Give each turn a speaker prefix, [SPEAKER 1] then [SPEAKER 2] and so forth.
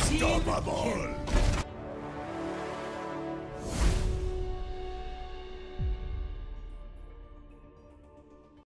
[SPEAKER 1] Unstoppable!